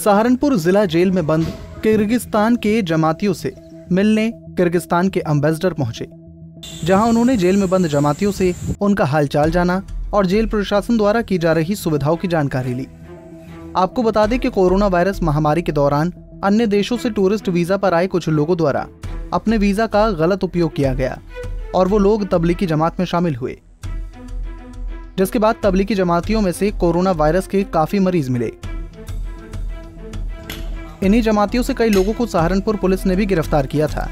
सहारनपुर जिला जेल में बंद किर्गिस्तान के जमातियों से मिलने किर्गिस्तान के अम्बेसडर पहुँचे, जहाँ उन्होंने जेल में बंद जमातियों से उनका हालचाल जाना और जेल प्रशासन द्वारा की जा रही सुविधाओं की जानकारी ली। आपको बता दें कि कोरोना वायरस महामारी के दौरान अन्य देशों से टूरिस्ट वीज़ा पर आए कुछ लोगों द्वारा अपने वीज़ा का गलत उपयोग किया गया और वो लोग तबलीगी जमात में शामिल हुए, जिसके बाद तबलीगी जमातियों में से कोरोना वायरस के काफ़ी मरीज़ मिले। इन्हीं जमातियों से कई लोगों को सहारनपुर पुलिस ने भी गिरफ़्तार किया था।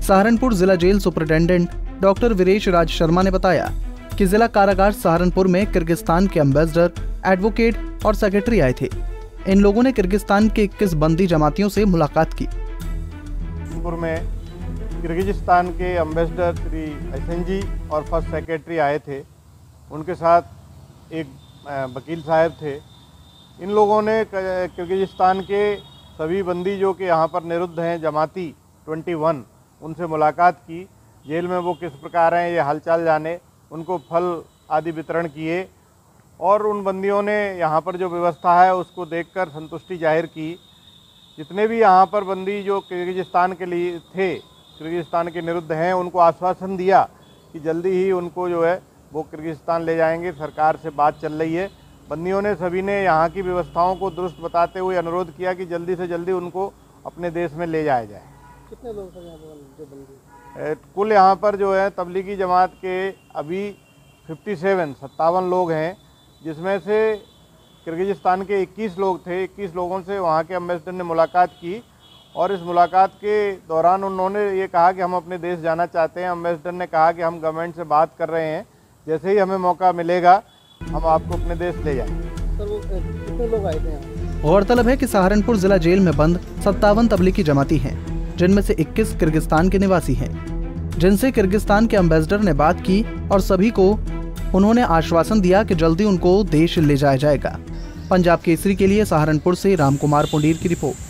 सहारनपुर जिला jail superintendent doctor Viresh Raj Sharma ने बताया कि जिला कारागार सहारनपुर में किर्गिस्तान के अम्बेसडर एडवोकेट और सेक्रेटरी आए थे। इन लोगों ने किर्गिस्तान के इक्कीस बंदी जमातियों से मुलाकात की। में किर्गिस्तान के अम्बेसडर श्री एहसन जी और फ़र्स्ट सेक्रेटरी आए थे। उनके साथ एक वकील साहब थे। इन लोगों ने किर्गिस्तान के सभी बंदी जो कि यहाँ पर निरुद्ध हैं, जमाती 21 उनसे मुलाकात की। जेल में वो किस प्रकार हैं, ये हालचाल जाने। उनको फल आदि वितरण किए और उन बंदियों ने यहाँ पर जो व्यवस्था है, उसको देखकर संतुष्टि ज़ाहिर की। जितने भी यहाँ पर बंदी जो किर्गिस्तान के लिए थे किर्गिस्तान के निरुद्ध हैं, उनको आश्वासन दिया कि जल्दी ही उनको जो है, वो किर्गिस्तान ले जाएँगे। सरकार से बात चल रही है। बंदियों ने सभी ने यहाँ की व्यवस्थाओं को दुरुस्त बताते हुए अनुरोध किया कि जल्दी से जल्दी उनको अपने देश में ले जाया जाए। कितने लोग थे यहाँ जो बंदी? कुल यहाँ पर जो है तबलीगी जमात के अभी 57 सत्तावन लोग हैं जिसमें से किर्गिजिस्तान के 21 लोग थे। 21 लोगों से वहाँ के अम्बेसडर ने मुलाकात की और इस मुलाकात के दौरान उन्होंने ये कहा कि हम अपने देश जाना चाहते हैं। अम्बेसडर ने कहा कि हम गवर्नमेंट से बात कर रहे हैं। जैसे ही हमें मौका मिलेगा हम आपको अपने देश ले जाएँगे। कितने लोग आए थे गौरतलब है कि सहारनपुर जिला जेल में बंद सत्तावन तबलीगी जमाती हैं जिनमें से 21 किर्गिस्तान के निवासी हैं। जिनसे किर्गिस्तान के अम्बेसडर ने बात की और सभी को उन्होंने आश्वासन दिया कि जल्दी उनको देश ले जाया जाएगा। पंजाब केसरी के लिए सहारनपुर से रामकुमार पुंडीर की रिपोर्ट।